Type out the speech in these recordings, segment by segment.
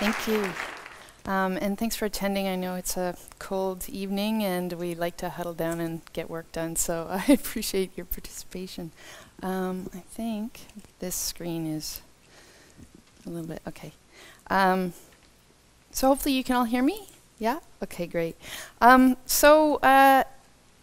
Thank you. Um, and thanks for attending. I know it's a cold evening and we like to huddle down and get work done, so I appreciate your participation. Um, I think this screen is a little bit, okay. Um, so hopefully you can all hear me? Yeah? Okay, great. Um, so uh,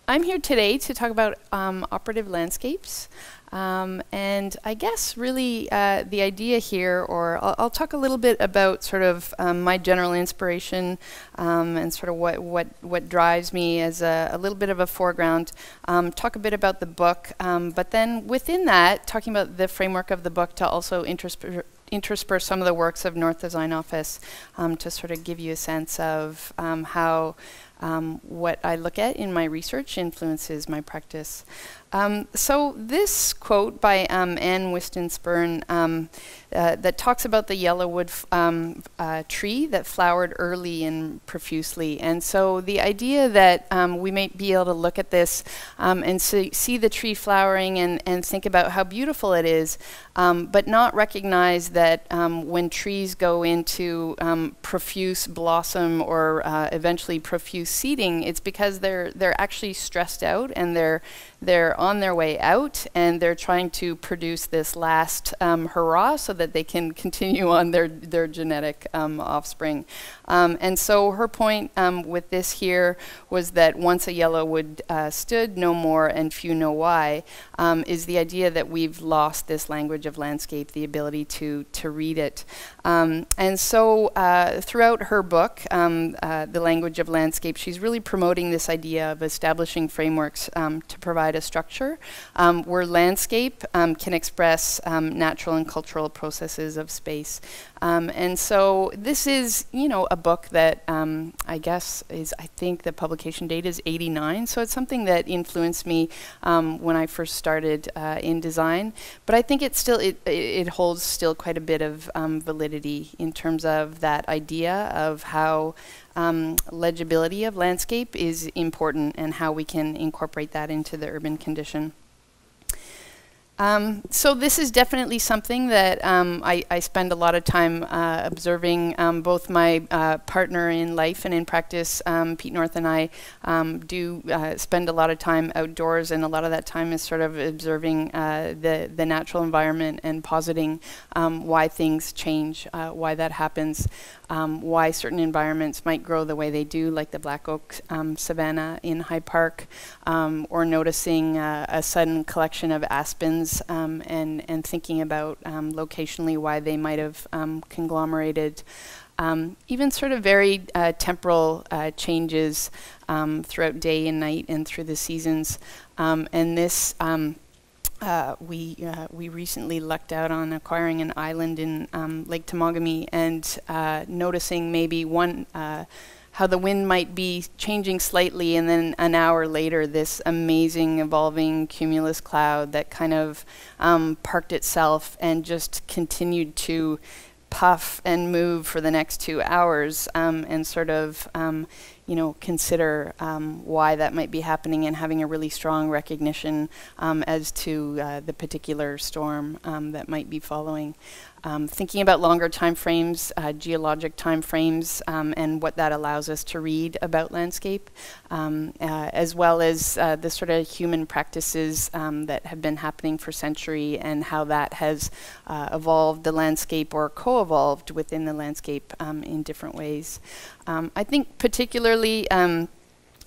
I'm here today to talk about um, operative landscapes. Um, and I guess really uh, the idea here, or I'll, I'll, talk a little bit about sort of um, my general inspiration um, and sort of what, what, what drives me as a, a little bit of a foreground, um, talk a bit about the book, um, but then within that, talking about the framework of the book to also intersperse, intersperse some of the works of North Design Office um, to sort of give you a sense of how what I look at in my research influences my practice. Um, so this quote by um, Anne Whiston Spirn um, uh, that talks about the yellowwood um, uh, tree that flowered early and profusely. And so the idea that um, we might be able to look at this um, and see, see, the tree flowering and, and think about how beautiful it is, but not recognize that when trees go into profuse blossom or uh, eventually profuse seeding, it's because they're, they're actually stressed out and they're, they're on their way out and they're trying to produce this last um, hurrah so that they can continue on their, their genetic um, offspring. Um, and so her point um, with this here was that once a yellowwood uh, stood, no more and few know why, um, is the idea that we've lost this language of landscape, the ability to, to read it. And so uh, throughout her book, uh, The Language of Landscape, she's really promoting this idea of establishing frameworks to provide a structure um, where landscape um, can express um, natural and cultural processes of space. Um, and so this is, you know, a book that um, I guess is, I think the publication date is 89. So it's something that influenced me um, when I first started uh, in design. But I think it still, it, it holds still quite a bit of um, validity in terms of that idea of how um, legibility of landscape is important and how we can incorporate that into the urban condition. Um, so this is definitely something that um, I, I, spend a lot of time uh, observing. Um, both my uh, partner in life and in practice, um, Pete North, and I um, do uh, spend a lot of time outdoors, and a lot of that time is sort of observing uh, the the natural environment and positing um, why things change, uh, why that happens um, why certain environments might grow the way they do, like the black oak um, savanna in High Park, um, or noticing uh, a sudden collection of aspens um, and, and thinking about um, locationally why they might have um, conglomerated. even sort of very uh, temporal uh, changes throughout day and night and through the seasons. and this uh, we uh, we recently lucked out on acquiring an island in um, Lake Temagami and uh, noticing maybe one uh, how the wind might be changing slightly, and then an hour later, this amazing evolving cumulus cloud that kind of um, parked itself and just continued to puff and move for the next two hours, um, and sort of um, you know, consider um, why that might be happening and having a really strong recognition um, as to uh, the particular storm um, that might be following. Um, thinking about longer time frames, uh, geologic time frames, um, and what that allows us to read about landscape, um, uh, as well as uh, the sort of human practices that have been happening for century and how that has uh, evolved the landscape or co-evolved within the landscape in different ways. I think particularly um,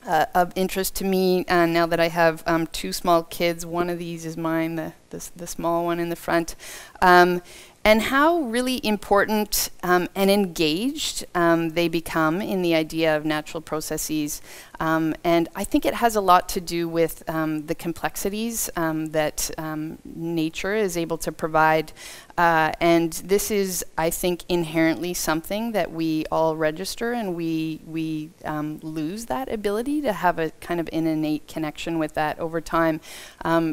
uh, of interest to me uh, now that I have um, two small kids. One of these is mine, the, the, the small one in the front. Um, and how really important um, and engaged um, they become in the idea of natural processes. Um, and I think it has a lot to do with um, the complexities um, that um, nature is able to provide. Uh, and this is, I think, inherently something that we all register and we, we lose that ability to have a kind of an innate connection with that over time,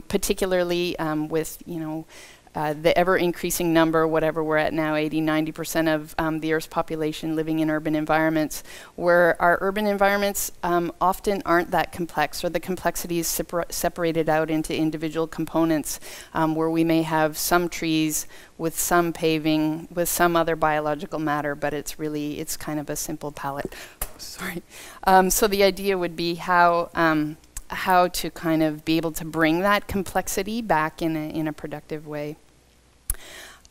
particularly with, you know, uh, the ever increasing number, whatever we're at now, 80, 90% of um, the Earth's population living in urban environments, where our urban environments um, often aren't that complex, or the complexity is separ separated out into individual components, um, where we may have some trees with some paving, with some other biological matter, but it's really, it's kind of a simple palette. Sorry. Um, so the idea would be how um, how to kind of be able to bring that complexity back in a, in a productive way.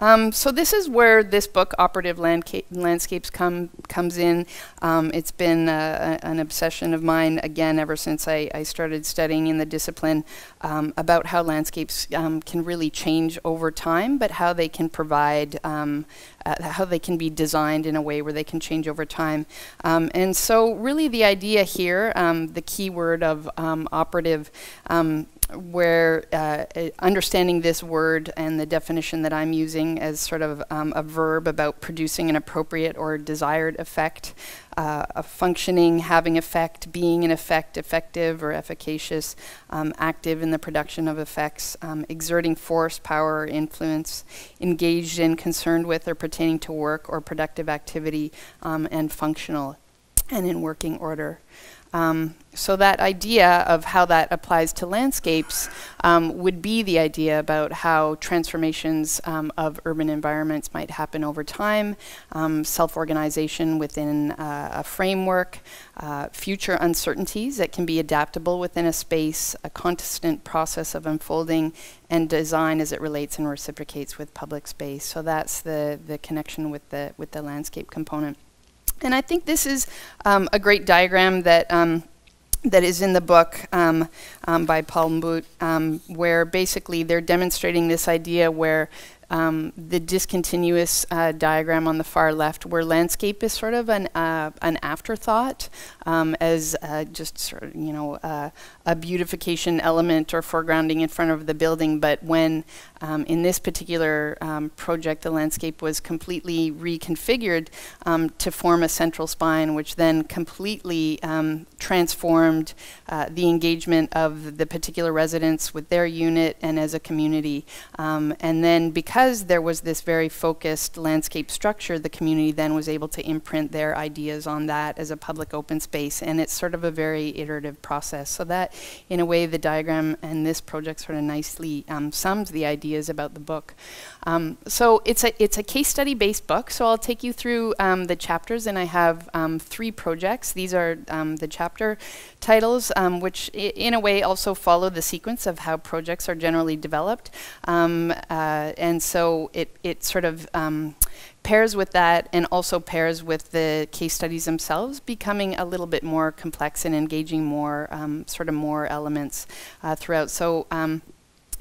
Um, so this is where this book, Operative Landscapes, come, comes in. Um, it's been uh, a, an obsession of mine, again, ever since I, I started studying in the discipline um, about how landscapes um, can really change over time, but how they can provide, um, uh, how they can be designed in a way where they can change over time. Um, and so really the idea here, the key word of operative, where uh, understanding this word and the definition that I'm using as sort of um, a verb about producing an appropriate or desired effect, uh, a functioning, having effect, being an effect, effective or efficacious, um, active in the production of effects, um, exerting force, power, or influence, engaged in, concerned with, or pertaining to work or productive activity, um, and functional and in working order. Um, so that idea of how that applies to landscapes um, would be the idea about how transformations um, of urban environments might happen over time, um, self-organization within uh, a framework, uh, future uncertainties that can be adaptable within a space, a constant process of unfolding, and design as it relates and reciprocates with public space. So that's the, the connection with the, with the landscape component. And I think this is um, a great diagram that um, that is in the book um, um by Paul Mbout, um, where basically they're demonstrating this idea where um, the discontinuous uh, diagram on the far left, where landscape is sort of an uh, an afterthought, um, as uh, just sort of, you know uh, a beautification element or foregrounding in front of the building. But when um, in this particular um, project, the landscape was completely reconfigured um, to form a central spine, which then completely um, transformed uh, the engagement of the particular residents with their unit and as a community. And then because there was this very focused landscape structure, the community then was able to imprint their ideas on that as a public open space. And it's sort of a very iterative process. So that in a way, the diagram and this project sort of nicely um, sums the ideas about the book. Um, so it's a it's a case study based book. So I'll take you through um, the chapters, and I have um, three projects. These are um, the chapter titles, um, which in a way also follow the sequence of how projects are generally developed. Uh, and so it it sort of pairs with that and also pairs with the case studies themselves becoming a little bit more complex and engaging more um, sort of more elements uh, throughout. So um,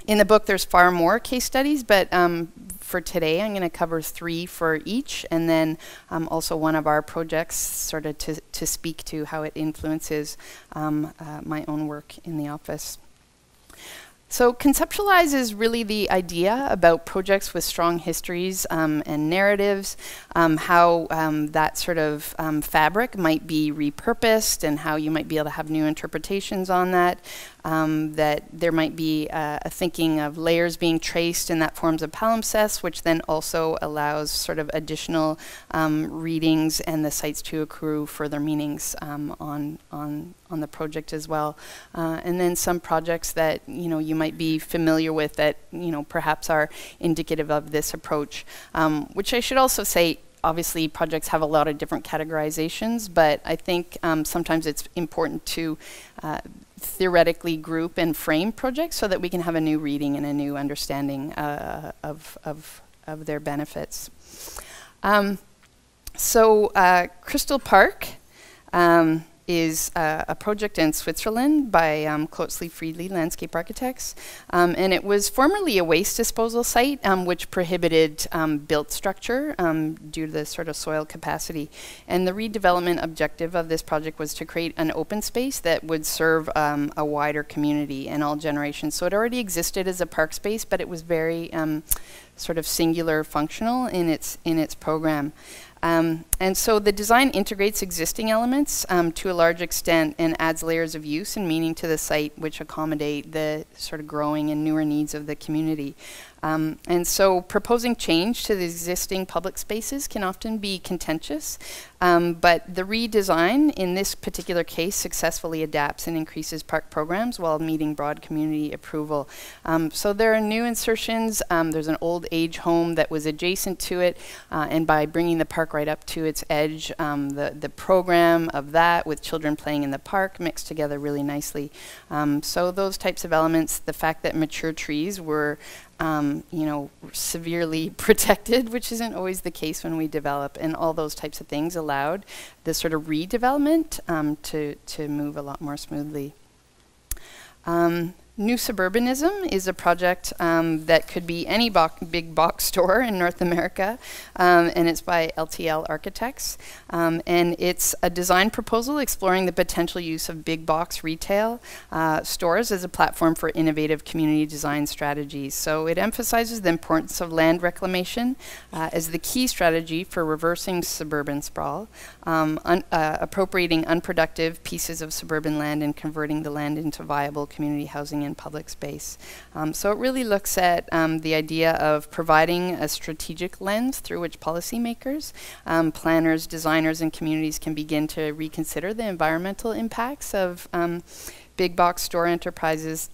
in the book there's far more case studies, but um, for today I'm going to cover three for each and then um, also one of our projects sort of to, to speak to how it influences um, uh, my own work in the office. So conceptualize is really the idea about projects with strong histories um, and narratives, um, how um, that sort of um, fabric might be repurposed and how you might be able to have new interpretations on that um, that there might be uh, a thinking of layers being traced and that forms a palimpsest, which then also allows sort of additional um, readings and the sites to accrue further meanings on, on, on the project as well. Uh, and then some projects that you know you might be familiar with that you know perhaps are indicative of this approach, um, which I should also say obviously projects have a lot of different categorizations, but I think um, sometimes it's important to uh, theoretically group and frame projects so that we can have a new reading and a new understanding uh, of, of, of their benefits. Um, so uh, Crystal Park um, is uh, a project in Switzerland by um, Klotzli Friedli Landscape Architects. Um, and it was formerly a waste disposal site, um, which prohibited um, built structure um, due to the sort of soil capacity. And the redevelopment objective of this project was to create an open space that would serve um, a wider community and all generations. So it already existed as a park space, but it was very sort of singular functional in its, in its program. Um, and so the design integrates existing elements um, to a large extent and adds layers of use and meaning to the site which accommodate the sort of growing and newer needs of the community. Um, and so proposing change to the existing public spaces can often be contentious, um, but the redesign in this particular case successfully adapts and increases park programs while meeting broad community approval. Um, so there are new insertions. Um, there's an old age home that was adjacent to it, uh, and by bringing the park right up to its edge, um, the, the program of that with children playing in the park mixed together really nicely. Um, so those types of elements, the fact that mature trees were um, you know, severely protected, which isn't always the case when we develop, and all those types of things allowed the sort of redevelopment um, to, to move a lot more smoothly. Um, New Suburbanism is a project um, that could be any bo big box store in North America, um, and it's by LTL Architects. Um, and it's a design proposal exploring the potential use of big box retail uh, stores as a platform for innovative community design strategies. So it emphasizes the importance of land reclamation uh, as the key strategy for reversing suburban sprawl, um, un uh, appropriating unproductive pieces of suburban land and converting the land into viable community housing in public space. Um, so it really looks at um, the idea of providing a strategic lens through which policymakers, um, planners, designers, and communities can begin to reconsider the environmental impacts of um, big box store enterprises.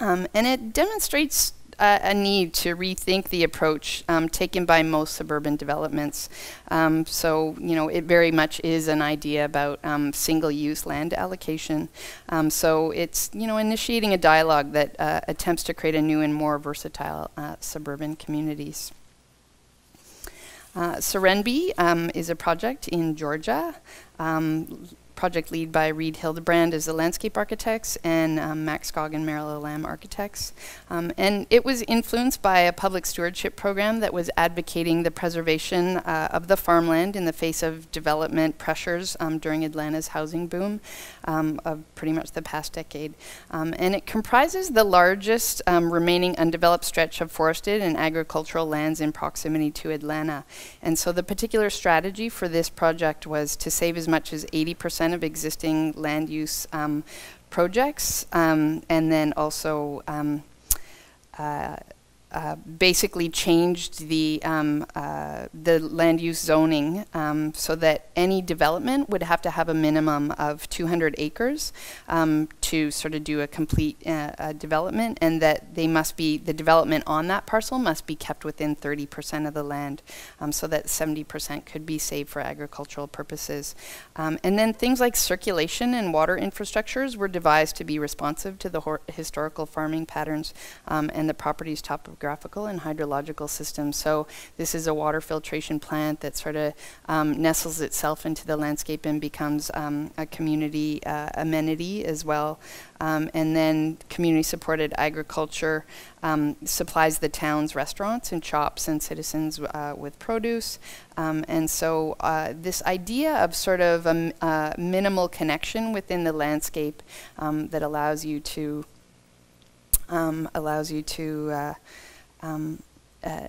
Um, and it demonstrates a need to rethink the approach um, taken by most suburban developments. Um, so, you know, it very much is an idea about um, single-use land allocation. Um, so it's, you know, initiating a dialogue that uh, attempts to create a new and more versatile uh, suburban communities. Uh, Serenbe um, is a project in Georgia um, project lead by Reed Hilderbrand as the landscape architects and um, Mack Scogin Merrill Elam architects. Um, and it was influenced by a public stewardship program that was advocating the preservation uh, of the farmland in the face of development pressures um, during Atlanta's housing boom um, of pretty much the past decade. Um, and it comprises the largest um, remaining undeveloped stretch of forested and agricultural lands in proximity to Atlanta. And so the particular strategy for this project was to save as much as 80% of existing land use um, projects, um, and then also uh, uh, basically changed the um, uh, the land use zoning um, so that any development would have to have a minimum of 200 acres um, to sort of do a complete uh, development, and that they must be the development on that parcel must be kept within 30% of the land, um, so that 70% could be saved for agricultural purposes. Um, and then things like circulation and water infrastructures were devised to be responsive to the historical farming patterns um, and the property's topography topographical and hydrological systems. So this is a water filtration plant that sort of um, nestles itself into the landscape and becomes um, a community uh, amenity as well. Um, and then community-supported agriculture um, supplies the town's restaurants and shops and citizens uh, with produce. Um, and so uh, this idea of sort of a uh, minimal connection within the landscape um, that allows you to allows you to uh, um, uh,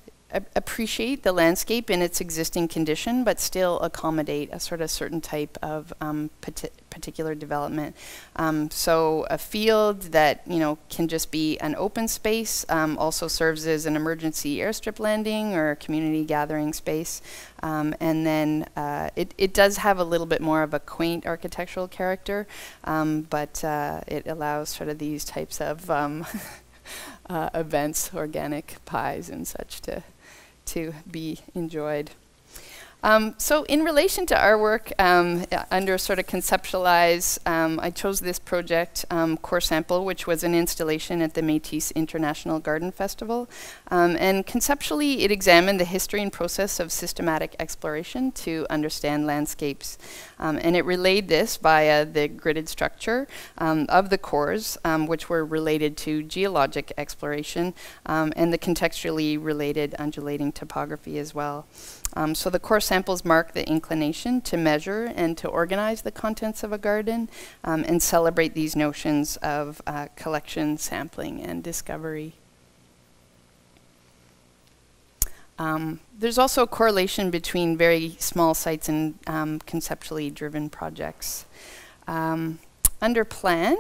appreciate the landscape in its existing condition, but still accommodate a sort of certain type of um, particular development. Um, so a field that you know can just be an open space um, also serves as an emergency airstrip landing or a community gathering space. Um, and then uh, it, it does have a little bit more of a quaint architectural character, um, but uh, it allows sort of these types of um, uh, events, organic pies and such to, to be enjoyed. Um, so in relation to our work um, under sort of conceptualize, um, I chose this project, um, Core Sample, which was an installation at the Métis International Garden Festival. Um, and conceptually, it examined the history and process of systematic exploration to understand landscapes. Um, and it relayed this via the gridded structure of the cores, which were related to geologic exploration, and the contextually related undulating topography as well. Um, so the core samples mark the inclination to measure and to organize the contents of a garden um, and celebrate these notions of uh, collection, sampling, and discovery. Um, there's also a correlation between very small sites and um, conceptually driven projects. Um, under plan,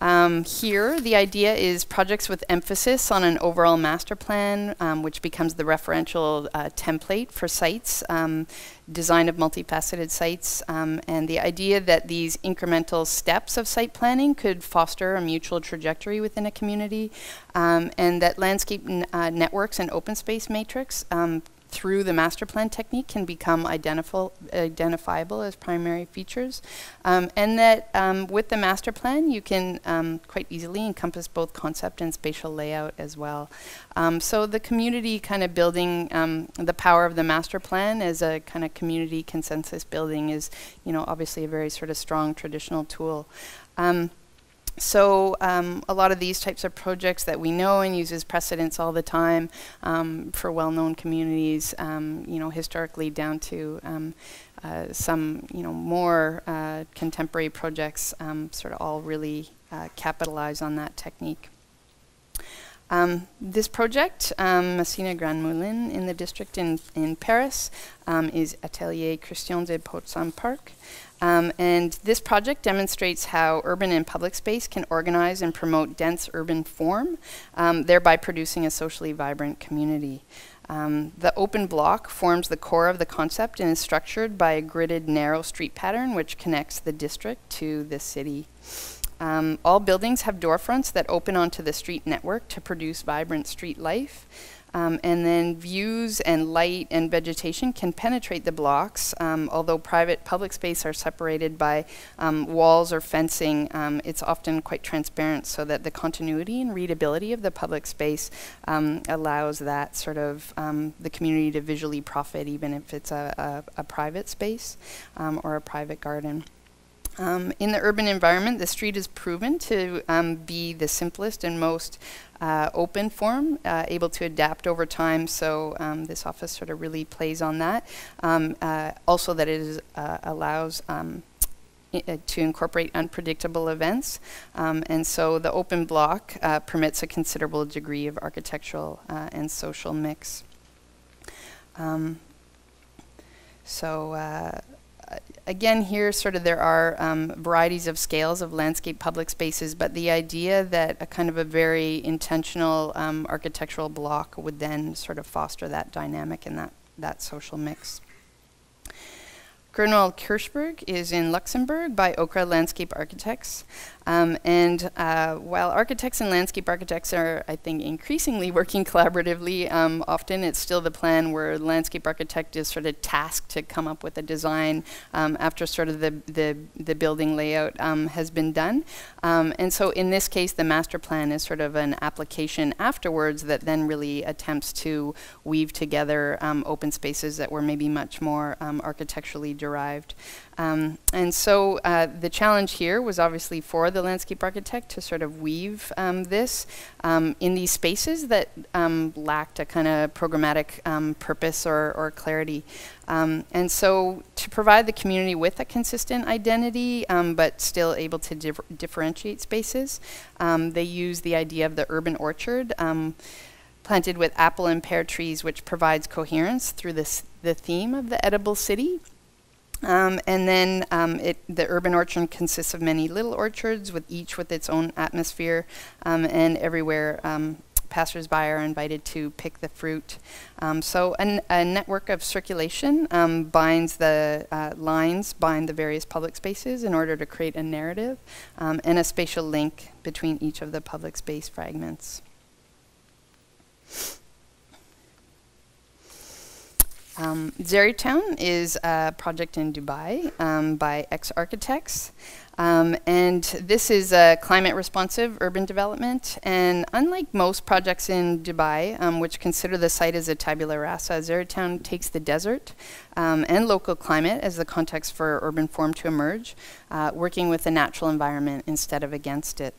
um, here, the idea is projects with emphasis on an overall master plan, um, which becomes the referential uh, template for sites, um, design of multifaceted sites, um, and the idea that these incremental steps of site planning could foster a mutual trajectory within a community, um, and that landscape uh, networks and open space matrix um, through the master plan technique can become identifiable as primary features. Um, and that um, with the master plan, you can um, quite easily encompass both concept and spatial layout as well. Um, so the community kind of building um, the power of the master plan as a kind of community consensus building is, you know, obviously a very sort of strong traditional tool. So um, a lot of these types of projects that we know and use as precedents all the time um, for well-known communities, um, you know, historically down to um, uh, some, you know, more uh, contemporary projects, um, sort of all really uh, capitalize on that technique. Um, this project, um, Masséna Grand Moulin in the district in, in Paris, um, is Atelier Christian de Portzamparc. Um, and this project demonstrates how urban and public space can organize and promote dense urban form, um, thereby producing a socially vibrant community. Um, the open block forms the core of the concept and is structured by a gridded narrow street pattern which connects the district to the city. Um, all buildings have door fronts that open onto the street network to produce vibrant street life. Um, and then views and light and vegetation can penetrate the blocks. Um, although private public space are separated by um, walls or fencing, um, it's often quite transparent so that the continuity and readability of the public space um, allows that sort of um, the community to visually profit even if it's a, a, a private space or a private garden. Um, in the urban environment, the street is proven to um, be the simplest and most uh, open form, uh, able to adapt over time. So um, this office sort of really plays on that. Um, uh, also, that it is, uh, allows um, uh, to incorporate unpredictable events. Um, and so the open block uh, permits a considerable degree of architectural and social mix. Um, so again, here sort of there are um, varieties of scales of landscape public spaces, but the idea that a kind of a very intentional um, architectural block would then sort of foster that dynamic and that, that social mix. Grunwald Kirchberg is in Luxembourg by Okra Landscape Architects. Um, and uh, while architects and landscape architects are, I think, increasingly working collaboratively, um, often it's still the plan where landscape architect is sort of tasked to come up with a design um, after sort of the, the, the building layout um, has been done. Um, and so in this case, the master plan is sort of an application afterwards that then really attempts to weave together um, open spaces that were maybe much more architecturally derived. Um, and so uh, the challenge here was obviously for the landscape architect to sort of weave um, this um, in these spaces that um, lacked a kind of programmatic um, purpose or, or clarity. Um, and so to provide the community with a consistent identity, but still able to dif differentiate spaces, they use the idea of the urban orchard planted with apple and pear trees, which provides coherence through this, the theme of the edible city. Um, and then um, it, the urban orchard consists of many little orchards, with each with its own atmosphere, um, and everywhere um, passersby are invited to pick the fruit. Um, so an, a network of circulation um, binds the uh, lines, bind the various public spaces in order to create a narrative and a spatial link between each of the public space fragments. Um, Town is a project in Dubai um, by X Architects. Um, and this is a climate responsive urban development. And unlike most projects in Dubai, um, which consider the site as a tabula rasa, Town takes the desert um, and local climate as the context for urban form to emerge, uh, working with the natural environment instead of against it.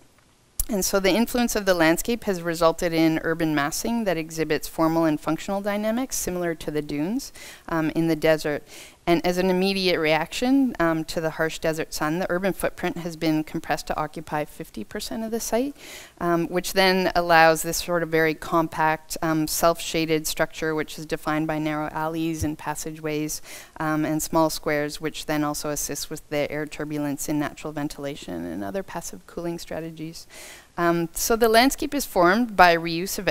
And so the influence of the landscape has resulted in urban massing that exhibits formal and functional dynamics similar to the dunes um, in the desert. And as an immediate reaction um, to the harsh desert sun, the urban footprint has been compressed to occupy 50% of the site, um, which then allows this sort of very compact, um, self-shaded structure, which is defined by narrow alleys and passageways um, and small squares, which then also assists with the air turbulence in natural ventilation and other passive cooling strategies. Um, so the landscape is formed by reuse of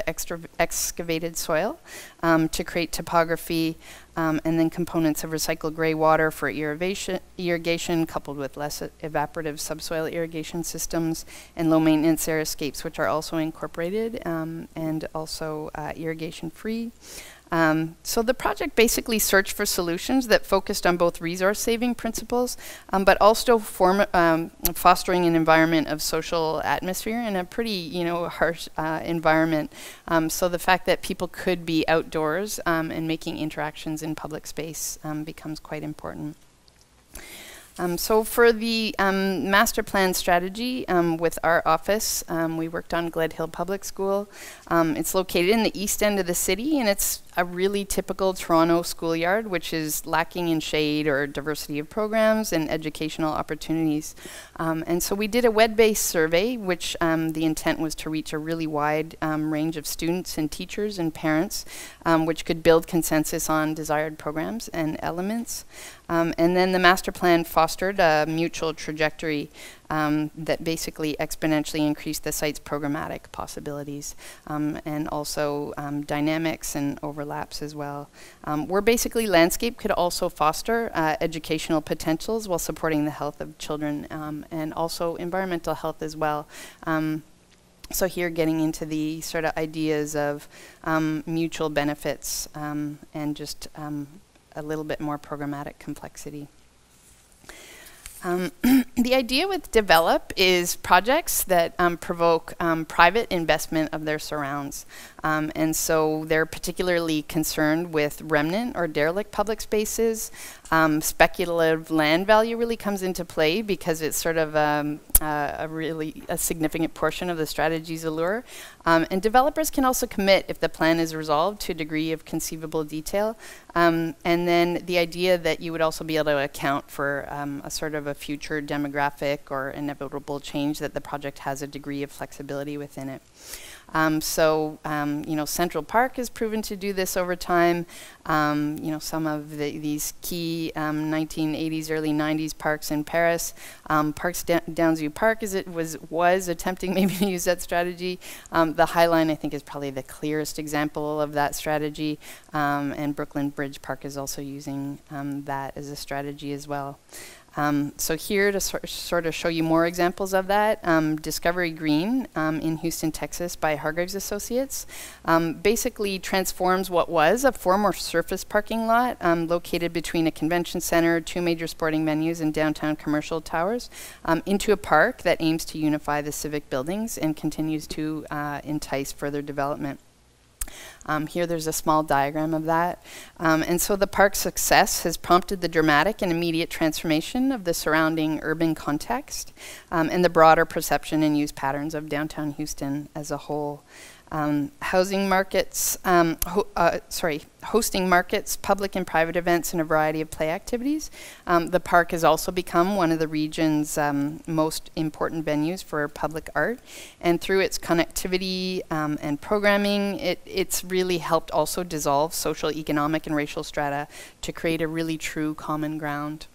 excavated soil um, to create topography um, and then components of recycled gray water for irrigation, coupled with less evaporative subsoil irrigation systems and low maintenance xeriscapes which are also incorporated um, and also uh, irrigation free. Um, so the project basically searched for solutions that focused on both resource saving principles, um, but also um, fostering an environment of social atmosphere in a pretty, you know, harsh uh, environment. Um, so the fact that people could be outdoors um, and making interactions in public space um, becomes quite important. Um, so for the um, master plan strategy um, with our office, we worked on Gledhill Public School. it's located in the east end of the city and it's a really typical Toronto schoolyard, which is lacking in shade or diversity of programs and educational opportunities. Um, and so we did a web-based survey, which um, the intent was to reach a really wide um, range of students and teachers and parents, um, which could build consensus on desired programs and elements. Um, and then the master plan fostered a mutual trajectory um, that basically exponentially increased the site's programmatic possibilities um, and also um, dynamics and overlaps as well. Um, where basically landscape could also foster uh, educational potentials while supporting the health of children um, and also environmental health as well. So here getting into the sort of ideas of mutual benefits and just a little bit more programmatic complexity. Um, the idea with Develop is projects that um, provoke um, private investment of their surrounds. Um, and so they're particularly concerned with remnant or derelict public spaces. Um, speculative land value really comes into play because it's sort of um, uh, a really a significant portion of the strategy's allure. Um, and developers can also commit if the plan is resolved to a degree of conceivable detail. Um, and then the idea that you would also be able to account for um, a sort of a future demographic or inevitable change that the project has a degree of flexibility within it. Um, so, um, you know, Central Park has proven to do this over time. Um, you know, some of the, these key 1980s, um, early 90s parks in Paris. Um, Parks da Park is it was was attempting maybe to use that strategy. Um, the High Line, I think, is probably the clearest example of that strategy. and Brooklyn Bridge Park is also using that as a strategy as well. Um, so here to sor sort of show you more examples of that, um, Discovery Green um, in Houston, Texas by Hargreaves Associates um, basically transforms what was a former surface parking lot um, located between a convention center, two major sporting venues and downtown commercial towers um, into a park that aims to unify the civic buildings and continues to uh, entice further development. Um, here there's a small diagram of that. Um, and so the park's success has prompted the dramatic and immediate transformation of the surrounding urban context um, and the broader perception and use patterns of downtown Houston as a whole um, housing markets, um, uh, sorry, hosting markets, public and private events, and a variety of play activities. Um, the park has also become one of the region's um, most important venues for public art. And through its connectivity um, and programming, it, it's really helped also dissolve social, economic, and racial strata to create a really true common ground.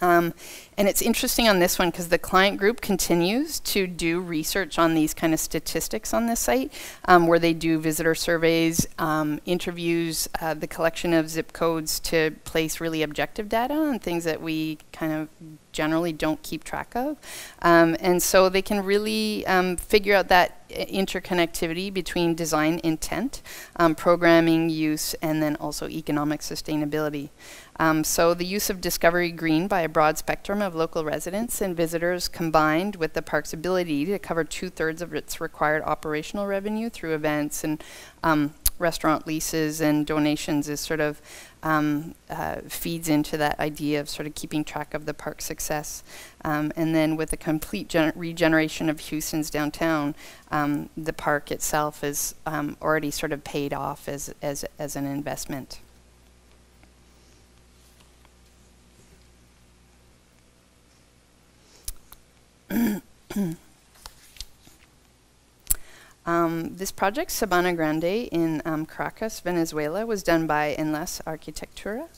Um, and it's interesting on this one because the client group continues to do research on these kind of statistics on this site, um, where they do visitor surveys, um, interviews, uh, the collection of zip codes to place really objective data on things that we kind of generally don't keep track of. Um, and so they can really um, figure out that interconnectivity between design intent, um, programming use, and then also economic sustainability. Um, so the use of Discovery Green by a broad spectrum of local residents and visitors combined with the park's ability to cover two-thirds of its required operational revenue through events and um, restaurant leases and donations is sort of um, uh, feeds into that idea of sort of keeping track of the park's success. Um, and then with the complete regeneration of Houston's downtown, um, the park itself is um, already sort of paid off as, as, as an investment. Um, this project, Sabana Grande in um, Caracas, Venezuela, was done by Enlace Arquitectura.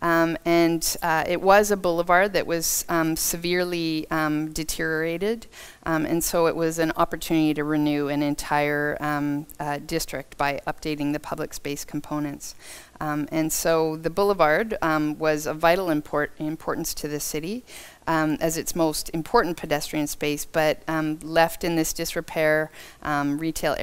Um, and uh, it was a boulevard that was um, severely um, deteriorated, um, and so it was an opportunity to renew an entire um, uh, district by updating the public space components. Um, and so the boulevard was of vital import importance to the city um, as its most important pedestrian space, but um, left in this disrepair, um, retail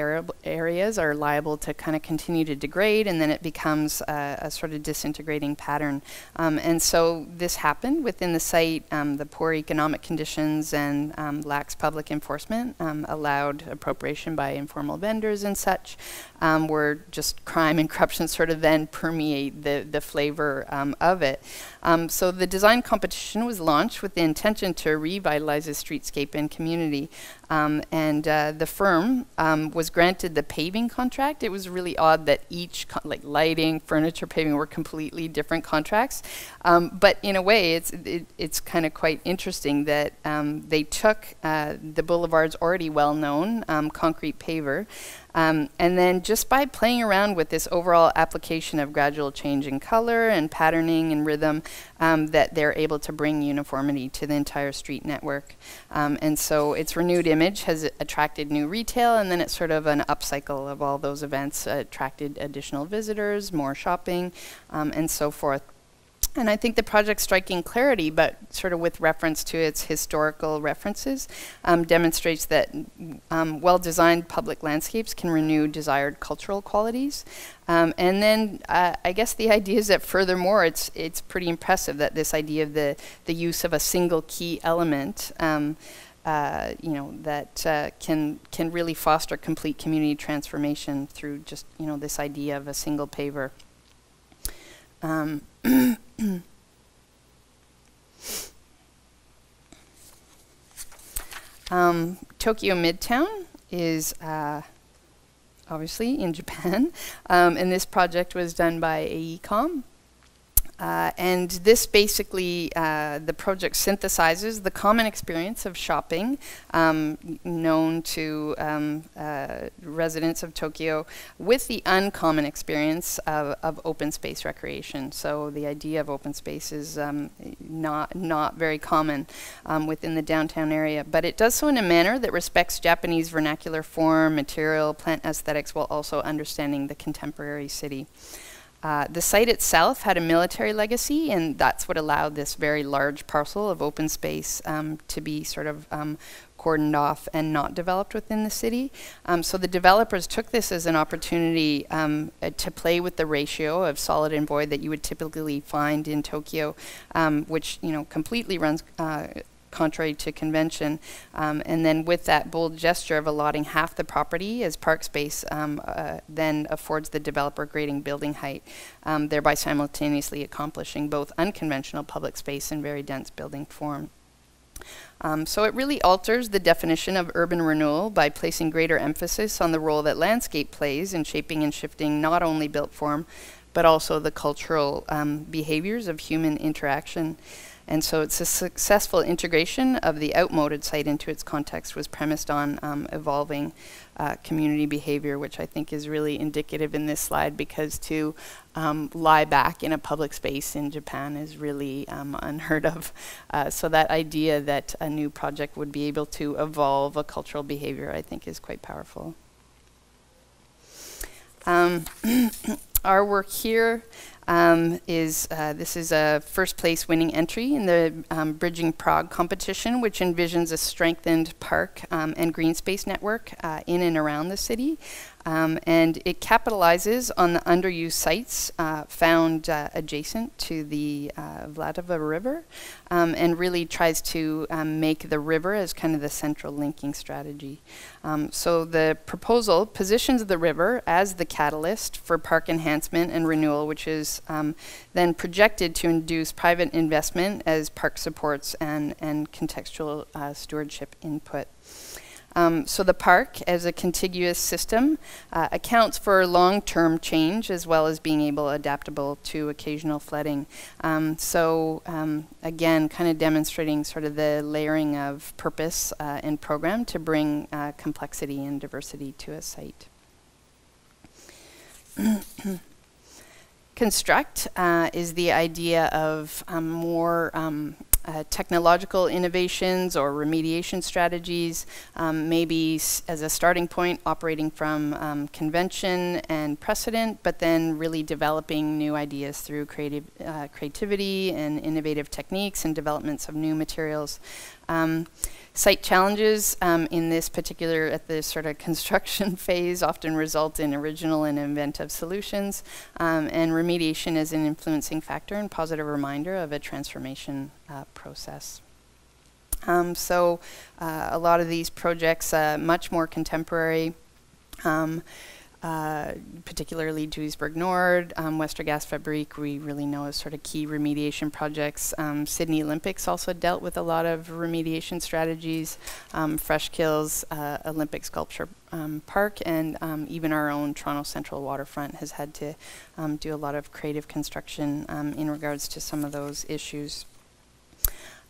areas are liable to kind of continue to degrade, and then it becomes a, a sort of disintegrating pattern. Um, and so this happened within the site. Um, the poor economic conditions and lax public enforcement allowed appropriation by informal vendors and such, where just crime and corruption sort of then permeate the, the flavor of it. so the design competition was launched with the intention to revitalize the streetscape and community. Um, and uh, the firm um, was granted the paving contract. It was really odd that each, like lighting, furniture, paving, were completely different contracts. Um, but in a way, it's it, it's kind of quite interesting that um, they took uh, the boulevard's already well-known um, concrete paver, um, and then just by playing around with this overall application of gradual change in color and patterning and rhythm, um, that they're able to bring uniformity to the entire street network. Um, and so its renewed image has attracted new retail, and then it's sort of an upcycle of all those events, uh, attracted additional visitors, more shopping, um, and so forth. And I think the project's striking clarity, but sort of with reference to its historical references, um, demonstrates that um, well-designed public landscapes can renew desired cultural qualities. Um, and then uh, I guess the idea is that furthermore, it's it's pretty impressive that this idea of the the use of a single key element. Um, uh, you know that uh, can can really foster complete community transformation through just you know this idea of a single paver. Um, um, Tokyo Midtown is uh, obviously in Japan, um, and this project was done by AECOM. Uh, and this basically, uh, the project synthesizes the common experience of shopping um, known to um, uh, residents of Tokyo with the uncommon experience of, of, open space recreation. So the idea of open space is um, not, not very common um, within the downtown area, but it does so in a manner that respects Japanese vernacular form, material, plant aesthetics, while also understanding the contemporary city. Uh, the site itself had a military legacy, and that's what allowed this very large parcel of open space um, to be sort of um, cordoned off and not developed within the city. Um, so the developers took this as an opportunity um, uh, to play with the ratio of solid and void that you would typically find in Tokyo, um, which you know completely runs uh, contrary to convention. Um, and then with that bold gesture of allotting half the property as park space, um, uh, then affords the developer grading building height, um, thereby simultaneously accomplishing both unconventional public space and very dense building form. Um, so it really alters the definition of urban renewal by placing greater emphasis on the role that landscape plays in shaping and shifting not only built form, but also the cultural um, behaviors of human interaction. And so it's a successful integration of the outmoded site into its context was premised on um, evolving uh, community behavior, which I think is really indicative in this slide because to um, lie back in a public space in Japan is really um, unheard of. Uh, so that idea that a new project would be able to evolve a cultural behavior I think is quite powerful. Our work here um, is uh, this is a first place winning entry in the um, Bridging Prague competition, which envisions a strengthened park um, and green space network uh, in and around the city. Um, and it capitalizes on the underused sites uh, found uh, adjacent to the uh, River um, and really tries to um, make the river as kind of the central linking strategy. Um, so the proposal positions the river as the catalyst for park enhancement and renewal, which is um, then projected to induce private investment as park supports and, and contextual uh, stewardship input. Um, so the park, as a contiguous system, uh, accounts for long-term change as well as being able adaptable to occasional flooding. Um, so um, again, kind of demonstrating sort of the layering of purpose uh, and program to bring uh, complexity and diversity to a site. Construct uh, is the idea of um, more um, uh, technological innovations or remediation strategies, um, maybe as a starting point operating from um, convention and precedent, but then really developing new ideas through creative uh, creativity and innovative techniques and developments of new materials. Um, Site challenges um, in this particular, at this sort of construction phase, often result in original and inventive solutions, um, and remediation is an influencing factor and positive reminder of a transformation uh, process. Um, so uh, a lot of these projects, uh, much more contemporary, um, uh, particularly Duisburg Nord, um, Westergasfabrik, we really know as sort of key remediation projects. Um, Sydney Olympics also dealt with a lot of remediation strategies, um, Fresh Kills, uh, Olympic Sculpture um, Park, and um, even our own Toronto Central Waterfront has had to um, do a lot of creative construction in regards to some of those issues.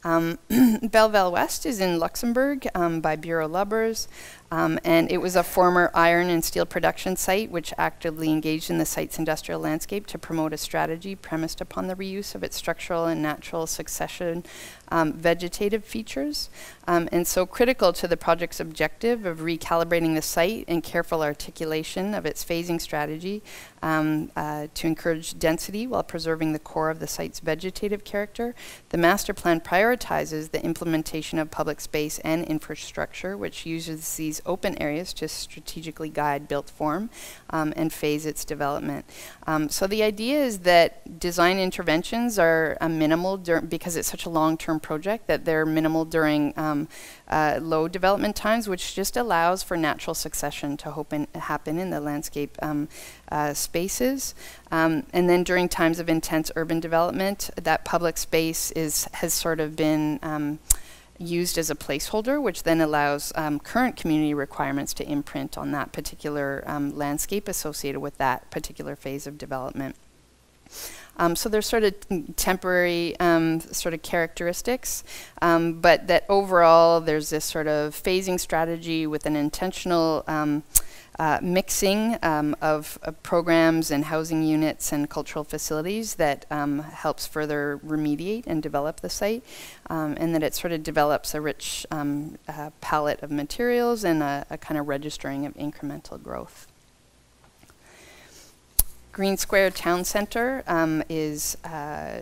Um, Belval West is in Luxembourg um, by Bureau Lubbers. Um, and it was a former iron and steel production site which actively engaged in the site's industrial landscape to promote a strategy premised upon the reuse of its structural and natural succession um, vegetative features. Um, and so critical to the project's objective of recalibrating the site and careful articulation of its phasing strategy um, uh, to encourage density while preserving the core of the site's vegetative character. The master plan prioritizes the implementation of public space and infrastructure which uses these open areas to strategically guide built form um, and phase its development. Um, so the idea is that design interventions are minimal because it's such a long-term project that they're minimal during um, uh, low development times, which just allows for natural succession to happen in the landscape um, uh, spaces. Um, and then during times of intense urban development, that public space is has sort of been um, used as a placeholder, which then allows um, current community requirements to imprint on that particular um, landscape associated with that particular phase of development. Um, so there's sort of temporary um, sort of characteristics, um, but that overall there's this sort of phasing strategy with an intentional um, uh, mixing um, of, programs and housing units and cultural facilities that um, helps further remediate and develop the site, and that it sort of develops a rich uh, palette of materials and a, a kind of registering of incremental growth. Green Square Town Centre um, is uh,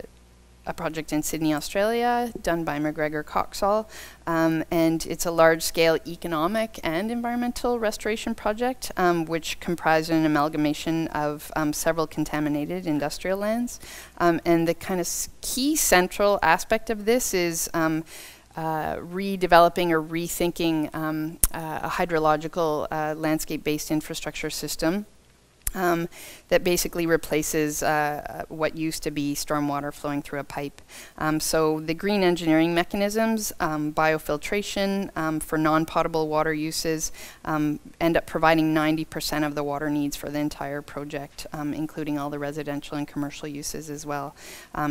a project in Sydney, Australia, done by McGregor Coxall. Um, and it's a large-scale economic and environmental restoration project, um, which comprised an amalgamation of um, several contaminated industrial lands. Um, and the kind of key central aspect of this is um, uh, redeveloping or rethinking uh, a hydrological uh, landscape-based infrastructure system um, that basically replaces uh, what used to be stormwater flowing through a pipe. Um, so the green engineering mechanisms, um, biofiltration um, for non-potable water uses, um, end up providing 90% of the water needs for the entire project, um, including all the residential and commercial uses as well.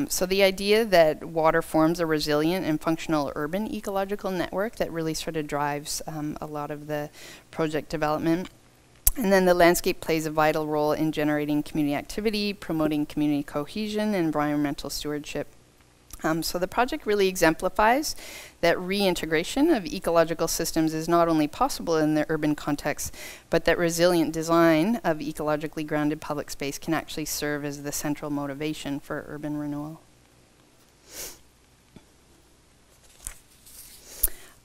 so the idea that water forms a resilient and functional urban ecological network that really sort of drives a lot of the project development. And then the landscape plays a vital role in generating community activity, promoting community cohesion, and environmental stewardship. Um, so the project really exemplifies that reintegration of ecological systems is not only possible in the urban context, but that resilient design of ecologically grounded public space can actually serve as the central motivation for urban renewal.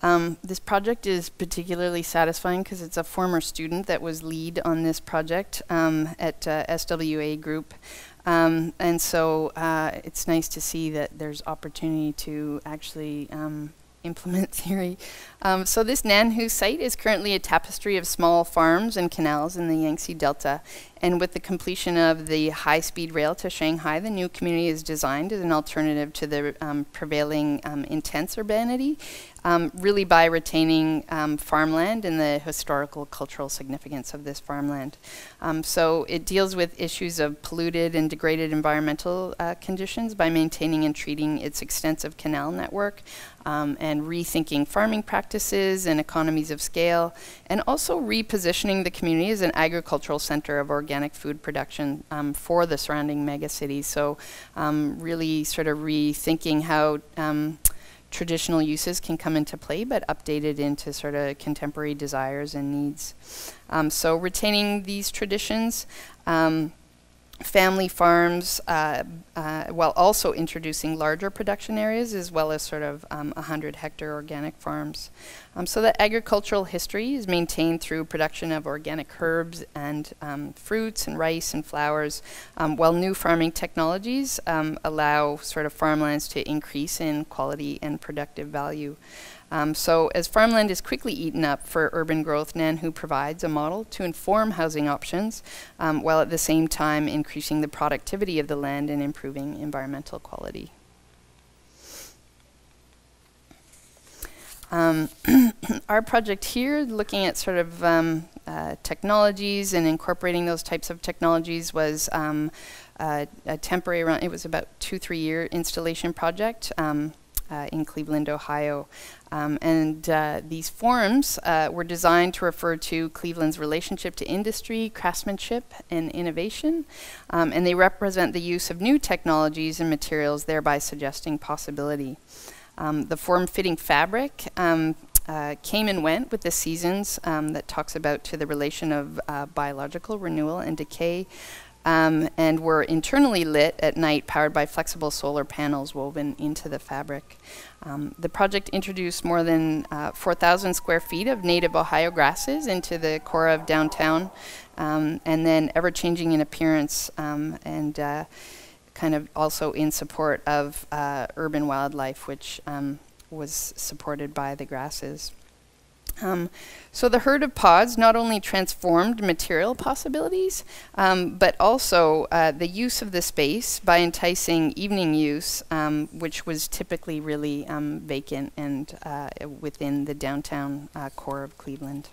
Um, this project is particularly satisfying because it's a former student that was lead on this project um, at uh, SWA Group. Um, and so uh, it's nice to see that there's opportunity to actually um, implement theory. Um, so this Nanhu site is currently a tapestry of small farms and canals in the Yangtze Delta. And with the completion of the high-speed rail to Shanghai, the new community is designed as an alternative to the um, prevailing um, intense urbanity um, really by retaining um, farmland and the historical cultural significance of this farmland. Um, so it deals with issues of polluted and degraded environmental uh, conditions by maintaining and treating its extensive canal network um, and rethinking farming practices and economies of scale, and also repositioning the community as an agricultural center of organic food production um, for the surrounding megacities. So um, really sort of rethinking how um, traditional uses can come into play, but updated into sort of contemporary desires and needs. Um, so retaining these traditions, um, family farms, uh, uh, while also introducing larger production areas as well as sort of um, 100 hectare organic farms. Um, so that agricultural history is maintained through production of organic herbs and um, fruits and rice and flowers, um, while new farming technologies um, allow sort of farmlands to increase in quality and productive value. Um, so as farmland is quickly eaten up for urban growth, NANHU provides a model to inform housing options, um, while at the same time increasing the productivity of the land and improving environmental quality. Um, our project here, looking at sort of um, uh, technologies and incorporating those types of technologies was uh, a temporary run, it was about two, three year installation project um, uh, in Cleveland, Ohio. Um, and uh, these forums uh, were designed to refer to Cleveland's relationship to industry, craftsmanship, and innovation. Um, and they represent the use of new technologies and materials, thereby suggesting possibility. Um, the form-fitting fabric um, uh, came and went with the seasons um, that talks about to the relation of uh, biological renewal and decay um, and were internally lit at night powered by flexible solar panels woven into the fabric. Um, the project introduced more than uh, 4,000 square feet of native Ohio grasses into the core of downtown, um, and then ever changing in appearance um, and uh, kind of also in support of uh, urban wildlife, which um, was supported by the grasses. Um, so the herd of pods not only transformed material possibilities, um, but also uh, the use of the space by enticing evening use, um, which was typically really um, vacant and uh, within the downtown uh, core of Cleveland.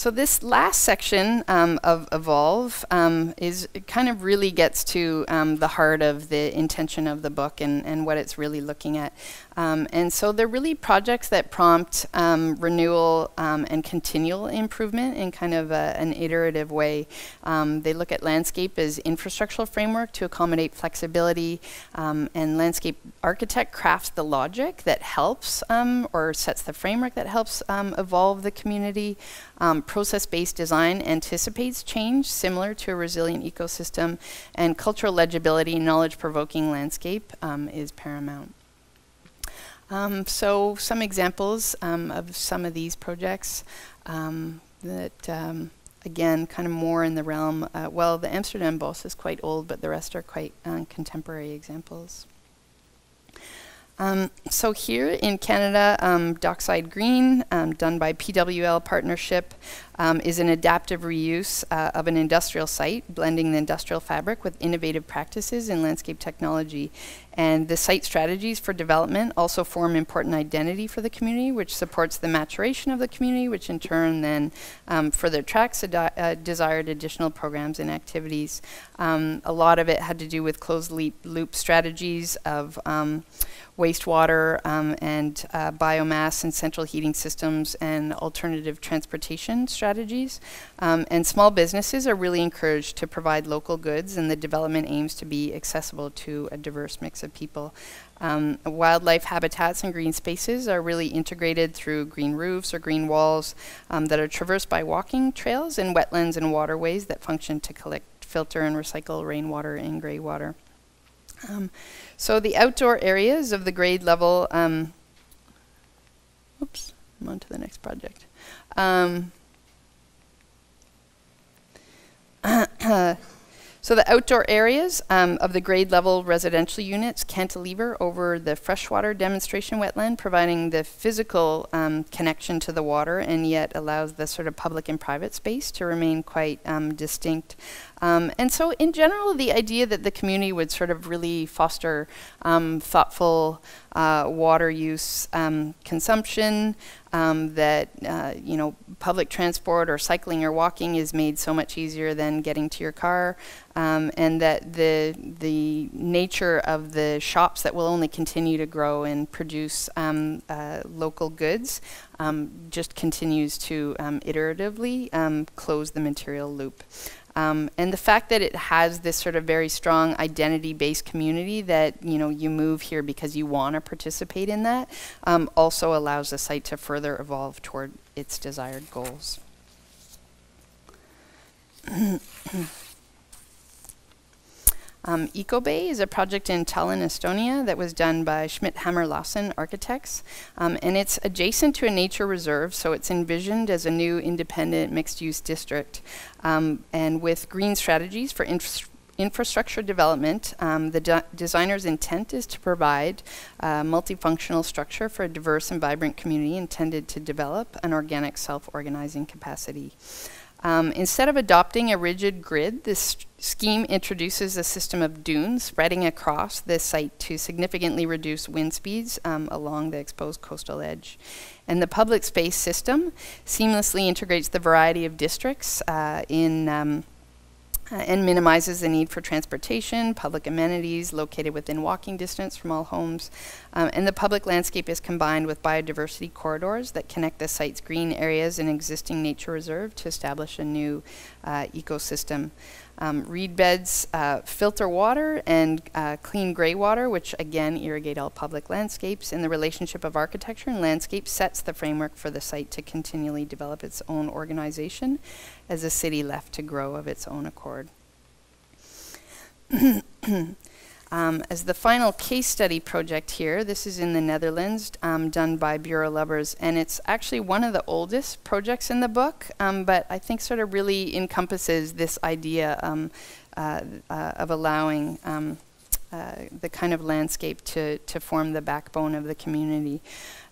So this last section um, of Evolve um, is kind of really gets to um, the heart of the intention of the book and, and what it's really looking at. Um, and so they're really projects that prompt um, renewal um, and continual improvement in kind of a, an iterative way. they look at landscape as infrastructural framework to accommodate flexibility and landscape architect crafts the logic that helps or sets the framework that helps evolve the community. Um, Process-based design anticipates change similar to a resilient ecosystem, and cultural legibility, knowledge-provoking landscape um, is paramount. Um, so some examples um, of some of these projects um, that, um, again, kind of more in the realm, uh, well, the Amsterdam Bos is quite old, but the rest are quite uh, contemporary examples. Um, so here in Canada, um, Dockside Green, um, done by PWL Partnership, um, is an adaptive reuse uh, of an industrial site, blending the industrial fabric with innovative practices in landscape technology. And the site strategies for development also form important identity for the community, which supports the maturation of the community, which in turn then um, further tracks uh, desired additional programs and activities. Um, a lot of it had to do with closed loop strategies of wastewater um, and uh, biomass and central heating systems and alternative transportation strategies. Um, and small businesses are really encouraged to provide local goods and the development aims to be accessible to a diverse mix of people. Um, wildlife habitats and green spaces are really integrated through green roofs or green walls um, that are traversed by walking trails and wetlands and waterways that function to collect, filter, and recycle rainwater and grey water. Um, so the outdoor areas of the grade level, um, oops, I'm on to the next project. Um, So the outdoor areas um, of the grade level residential units cantilever over the freshwater demonstration wetland, providing the physical um, connection to the water and yet allows the sort of public and private space to remain quite um, distinct. Um, and so in general, the idea that the community would sort of really foster um, thoughtful uh, water use um, consumption, um, that uh, you know public transport or cycling or walking is made so much easier than getting to your car, um, and that the the nature of the shops that will only continue to grow and produce um, uh, local goods just continues to iteratively close the material loop. Um, and the fact that it has this sort of very strong identity-based community that you know you move here because you want to participate in that um, also allows the site to further evolve toward its desired goals. Um, EcoBay is a project in Tallinn, Estonia that was done by Schmidt Hammer Lassen Architects. Um, and it's adjacent to a nature reserve, so it's envisioned as a new independent mixed use district. Um, and with green strategies for infra infrastructure development, um, the de designer's intent is to provide a multifunctional structure for a diverse and vibrant community intended to develop an organic self-organizing capacity. Um, instead of adopting a rigid grid, this scheme introduces a system of dunes spreading across the site to significantly reduce wind speeds um, along the exposed coastal edge. And the public space system seamlessly integrates the variety of districts uh, in um, uh, and minimizes the need for transportation, public amenities located within walking distance from all homes. Um, and the public landscape is combined with biodiversity corridors that connect the site's green areas and existing nature reserve to establish a new uh, ecosystem. Um, reed beds uh, filter water and uh, clean gray water, which again irrigate all public landscapes. And the relationship of architecture and landscape sets the framework for the site to continually develop its own organization as a city left to grow of its own accord. Um, as the final case study project here, this is in the Netherlands, um, done by Bureau Lubbers, and it's actually one of the oldest projects in the book, um, but I think sort of really encompasses this idea um, uh, uh, of allowing um, uh, the kind of landscape to, to form the backbone of the community.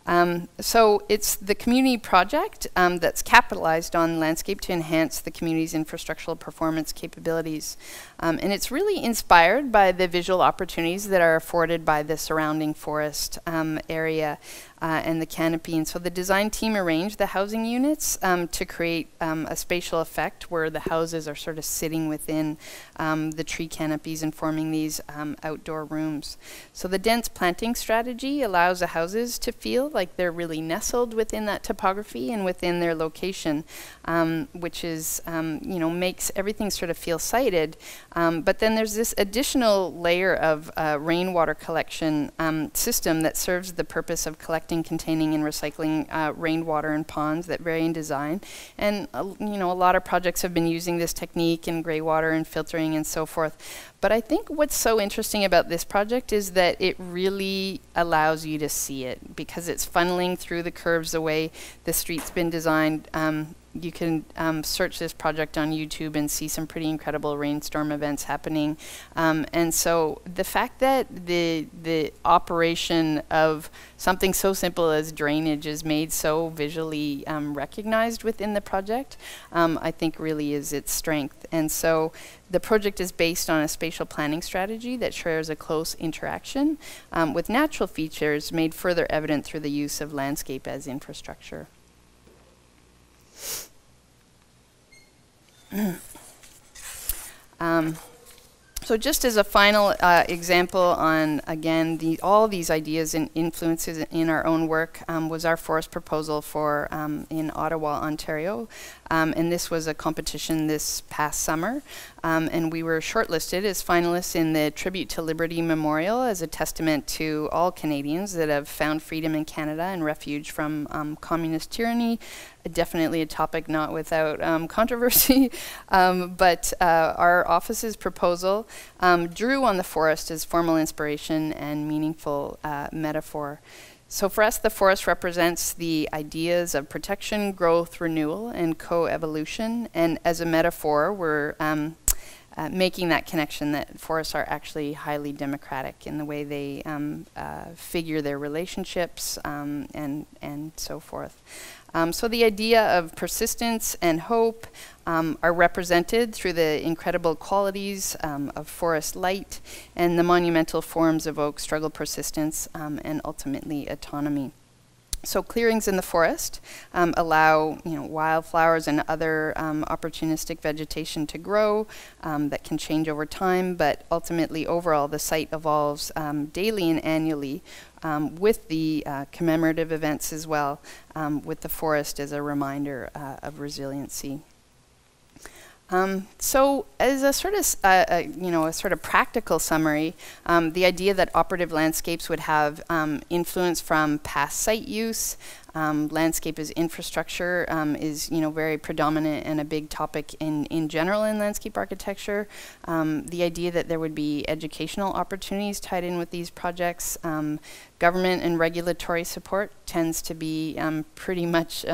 Um, so it's the community project um, that's capitalized on landscape to enhance the community's infrastructural performance capabilities. Um, and it's really inspired by the visual opportunities that are afforded by the surrounding forest um, area uh, and the canopy. And so the design team arranged the housing units um, to create um, a spatial effect where the houses are sort of sitting within um, the tree canopies and forming these um, outdoor rooms. So the dense planting strategy allows the houses to feel like they're really nestled within that topography and within their location, um, which is, you know, makes everything sort of feel sited. but then there's this additional layer of uh, rainwater collection system that serves the purpose of collecting collecting, containing, and recycling uh, rainwater in ponds that vary in design. And uh, you know, a lot of projects have been using this technique in gray water and filtering and so forth. But I think what's so interesting about this project is that it really allows you to see it because it's funneling through the curves the way the street's been designed. Um, you can um, search this project on YouTube and see some pretty incredible rainstorm events happening. Um, and so the fact that the the operation of something so simple as drainage is made so visually um, recognized within the project, um, I think really is its strength. And so the project is based on a spatial planning strategy that shares a close interaction um, with natural features made further evident through the use of landscape as infrastructure. Um, so just as a final uh, example on, again, the, all these ideas and influences in our own work um, was our forest proposal for um, in Ottawa, Ontario. Um, and this was a competition this past summer. Um, and we were shortlisted as finalists in the Tribute to Liberty Memorial as a testament to all Canadians that have found freedom in Canada and refuge from um, communist tyranny, definitely a topic not without um, controversy. um, but uh, our office's proposal um, drew on the forest as formal inspiration and meaningful uh, metaphor. So for us, the forest represents the ideas of protection, growth, renewal, and co-evolution. And as a metaphor, we're um, uh, making that connection that forests are actually highly democratic in the way they um, uh, figure their relationships um, and, and so forth. Um, so the idea of persistence and hope um, are represented through the incredible qualities um, of forest light and the monumental forms oak struggle persistence um, and ultimately autonomy. So clearings in the forest um, allow you know, wildflowers and other um, opportunistic vegetation to grow um, that can change over time, but ultimately overall the site evolves um, daily and annually um, with the uh, commemorative events as well, um, with the forest as a reminder uh, of resiliency. Um, so, as a sort of, uh, uh, you know, a sort of practical summary, um, the idea that operative landscapes would have um, influence from past site use, um, landscape as infrastructure um, is, you know, very predominant and a big topic in, in general in landscape architecture. Um, the idea that there would be educational opportunities tied in with these projects, government and regulatory support tends to be pretty much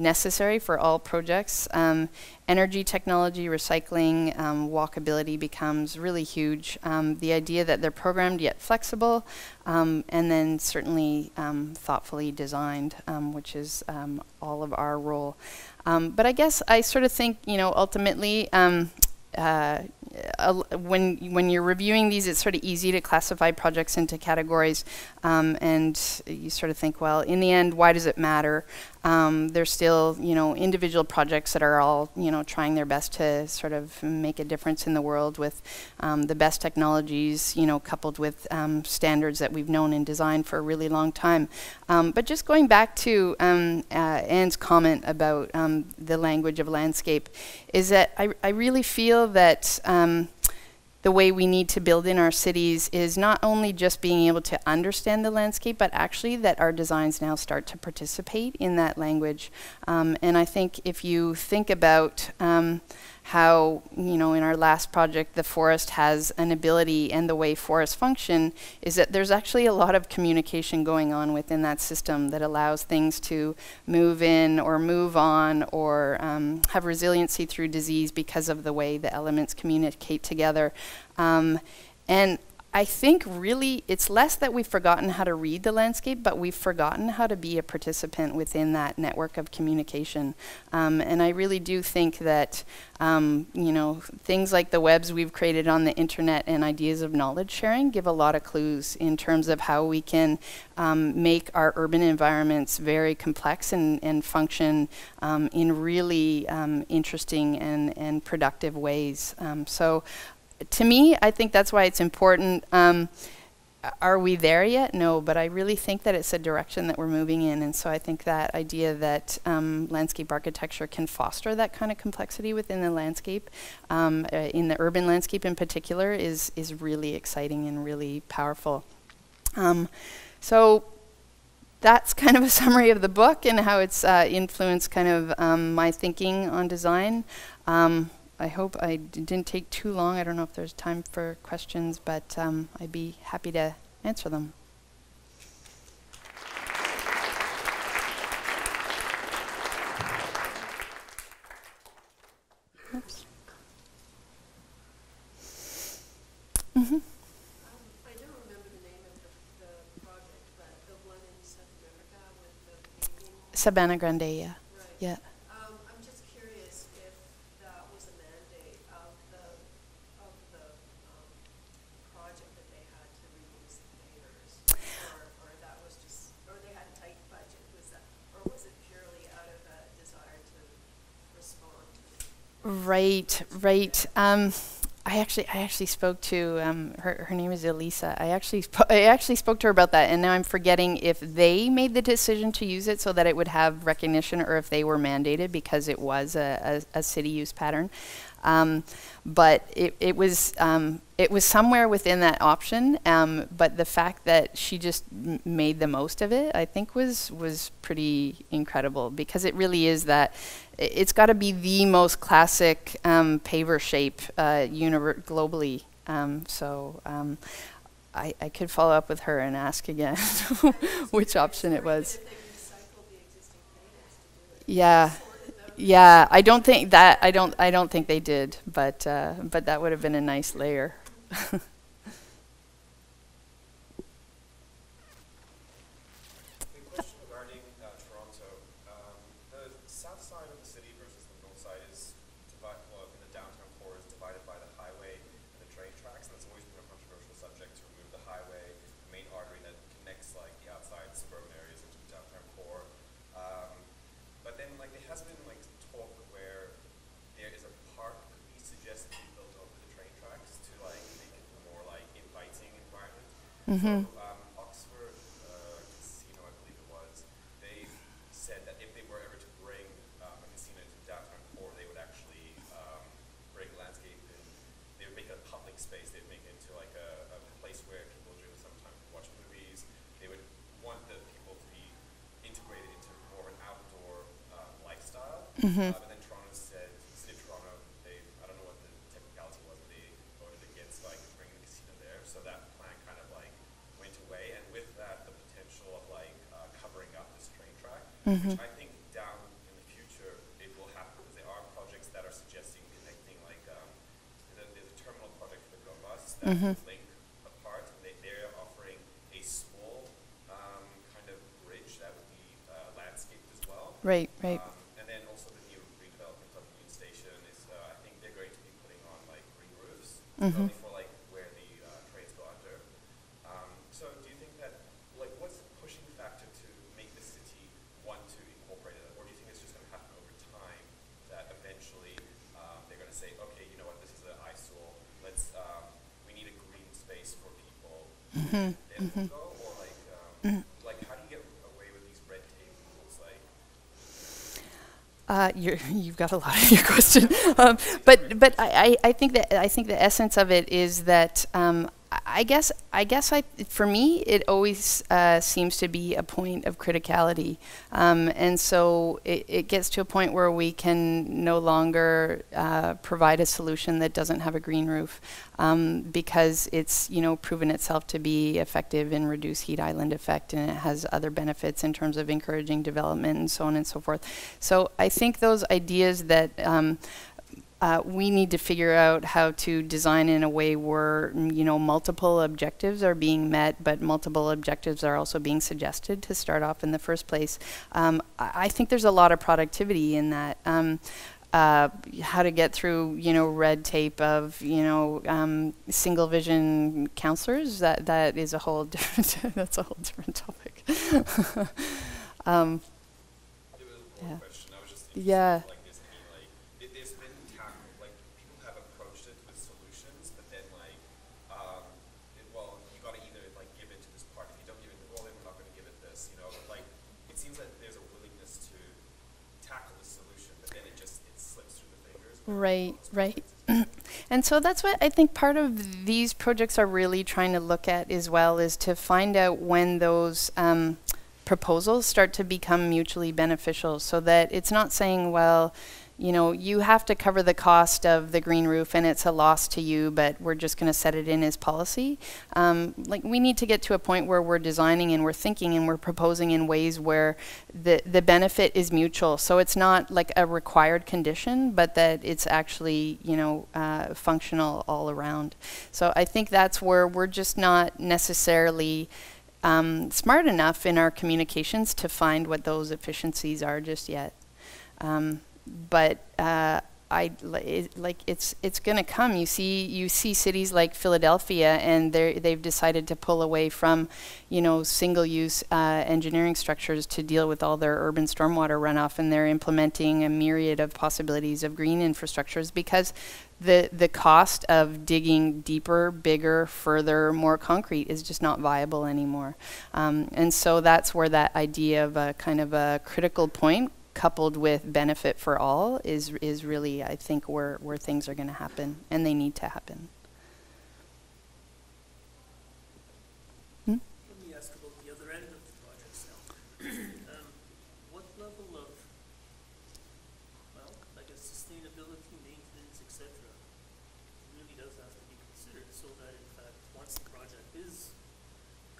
necessary for all projects. Um, energy technology, recycling, um, walkability becomes really huge. Um, the idea that they're programmed yet flexible, um, and then certainly um, thoughtfully designed, um, which is all of our role. but I guess I sort of think, you know, ultimately, uh, when when you're reviewing these, it's sort of easy to classify projects into categories, um, and you sort of think, well, in the end, why does it matter? Um, there's still, you know, individual projects that are all, you know, trying their best to sort of make a difference in the world with um, the best technologies, you know, coupled with um, standards that we've known in design for a really long time. Um, but just going back to um, uh, Anne's comment about um, the language of landscape, is that I, I really feel that the way we need to build in our cities is not only just being able to understand the landscape, but actually that our designs now start to participate in that language. Um, and I think if you think about um, how, you know, in our last project, the forest has an ability and the way forests function is that there's actually a lot of communication going on within that system that allows things to move in or move on or um, have resiliency through disease because of the way the elements communicate together. Um, and I think really it's less that we've forgotten how to read the landscape, but we've forgotten how to be a participant within that network of communication. Um, and I really do think that, um, you know, things like the webs we've created on the internet and ideas of knowledge sharing give a lot of clues in terms of how we can um, make our urban environments very complex and, and function um, in really um, interesting and, and productive ways. Um, so to me, I think that's why it's important. Um, are we there yet? No, but I really think that it's a direction that we're moving in. And so I think that idea that um, landscape architecture can foster that kind of complexity within the landscape, um, uh, in the urban landscape in particular, is, is really exciting and really powerful. Um, so that's kind of a summary of the book and how it's uh, influenced kind of um, my thinking on design. I hope I didn't take too long. I don't know if there's time for questions, but um, I'd be happy to answer them. Oops. Mm -hmm. I don't remember the name of the, the, project, but the one in South America with the Sabana Grande, yeah. Right. Yeah. Right, right. Um, I actually, I actually spoke to um, her. Her name is Elisa. I actually, I actually spoke to her about that, and now I'm forgetting if they made the decision to use it so that it would have recognition, or if they were mandated because it was a, a, a city use pattern. Um, but it, it was um, it was somewhere within that option. Um, but the fact that she just made the most of it, I think, was was pretty incredible because it really is that. It's got to be the most classic um, paver shape uh, globally. Um, so um, I, I could follow up with her and ask again which option it was. Yeah. Yeah, I don't think that, I don't, I don't think they did, but, uh, but that would have been a nice layer. A question regarding uh, Toronto. Um, the south side of the city versus the north side is divided, well, in the downtown core is divided by the highway and the train tracks, and that's always been a controversial subject to remove the highway, the main artery that connects like the outside suburban areas into the downtown core. Um, but then like there has been like talk where there is a park could be suggested to be built over the train tracks to like make it a more like inviting environment. Mhm. So, um, Oxford uh, Casino, I believe it was, they said that if they were ever to bring um, a casino into downtown core, they would actually um, bring landscape and they would make it a public space. They'd make it into like a, a place where people during the summertime could watch movies. They would want the people to be integrated into more of an outdoor uh, lifestyle. Mhm. Uh, but then Toronto said, City of Toronto, they, I don't know what the technicality was, but they voted against like bringing the casino there. So that plan kind of like went away. And with that, the potential of like uh, covering up this train track, Mhm. which I think down in the future it will happen because there are projects that are suggesting connecting like um, there's, a, there's a terminal project for the GO bus that Mhm. would link apart. And they, they're offering a small um, kind of bridge that would be uh, landscaped as well. Right, right. Um, and then also the new redevelopment of Union Station is, uh, I think they're going to be putting on like green roofs, Mhm. only for like where the uh, trains go under. Um, so do you think that, like, what's the pushing factor to make the city want to incorporate it? Or do you think it's just going to happen over time that eventually um, they're going to say, okay, you know what, this is an eyesore, let's, um, we need a green space for people. Mhm, Then mhm. go, or like, um, like, how do you get away with these red tape rules? Like, Uh, you're, you've got a lot in your question, um, but but I, I I think that I think the essence of it is that um, I- guess I guess I for me it always uh, seems to be a point of criticality, um, and so it, it gets to a point where we can no longer uh, provide a solution that doesn't have a green roof, um, because it's you know proven itself to be effective in reduce heat island effect, and it has other benefits in terms of encouraging development and so on and so forth. So I think those ideas that um, uh, we need to figure out how to design in a way where mm, you know multiple objectives are being met, but multiple objectives are also being suggested to start off in the first place. Um, I, I think there's a lot of productivity in that. Um, uh, how to get through, you know, red tape of, you know, um, single vision counselors. That that is a whole different. that's a whole different topic. um, It was a broad Yeah. question. I was just Yeah. interested, like, there's any, like, it, there's been tackled, like, people have approached it with solutions, but then, like, um, it, well, you gotta either, like, give it to this part. If you don't give it, well, then we're not gonna give it this, you know? But, like, it seems like there's a willingness to tackle the solution, but then it just, it slips through the fingers. when Right, right. And so that's what I think part of these projects are really trying to look at as well is to find out when those um, proposals start to become mutually beneficial so that it's not saying, well, you know, you have to cover the cost of the green roof and it's a loss to you, but we're just going to set it in as policy. Um, like we need to get to a point where we're designing and we're thinking and we're proposing in ways where the the benefit is mutual. So it's not like a required condition, but that it's actually you know uh, functional all around. So I think that's where we're just not necessarily um, smart enough in our communications to find what those efficiencies are just yet. Um, but uh, I it, like it's it's going to come. You see you see cities like Philadelphia, and they they've decided to pull away from, you know, single-use uh, engineering structures to deal with all their urban stormwater runoff, and they're implementing a myriad of possibilities of green infrastructures because the the cost of digging deeper, bigger, further, more concrete is just not viable anymore. Um, and so that's where that idea of a kind of a critical point coupled with benefit for all is is really I think where where things are going to happen and they need to happen. Hmm? Let me ask about the other end of the projects now. Um, What level of, well, I guess sustainability, maintenance, et cetera, really does have to be considered so that in fact, once the project is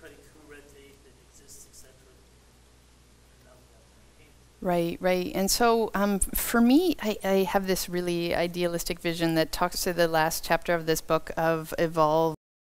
cutting through red tape that exists, et cetera, and now we have to maintain it. Right, right. And so um, for me, I, I have this really idealistic vision that talks to the last chapter of this book of evolve